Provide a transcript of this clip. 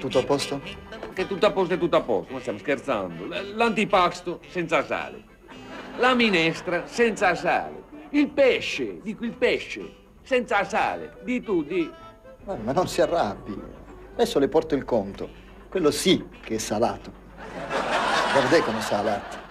Tutto a posto? Che tutto a posto è tutto a posto, ma stiamo scherzando. L'antipasto senza sale. La minestra senza sale. Il pesce, dico il pesce, senza sale. Di tu, di. Eh, ma non si arrabbi. Adesso le porto il conto. Quello sì che è salato. Guarda come sa latte.